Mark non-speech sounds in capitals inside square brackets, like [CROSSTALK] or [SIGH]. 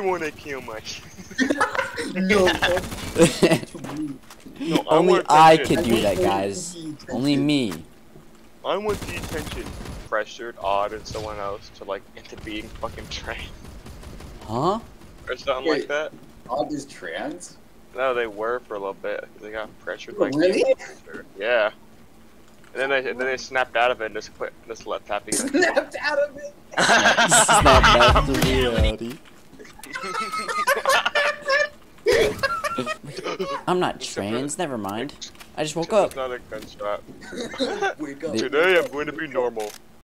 I want to kill myself. [LAUGHS] no. [LAUGHS] No, I Only want I attention. can do that, guys. Only me. I want the attention. Pressured, odd, and someone else to like into being fucking trained Huh? or something Wait. like that. Odd is trans? No, they were for a little bit. They got pressured like really? Yeah. And then they and then they snapped out of it and just quit, just let tapping. [LAUGHS] Snapped out of it. Snap back to reality. I'm not trans, never mind. I just woke up. It's not a gunshot. [LAUGHS] Up. Today I'm going to be normal.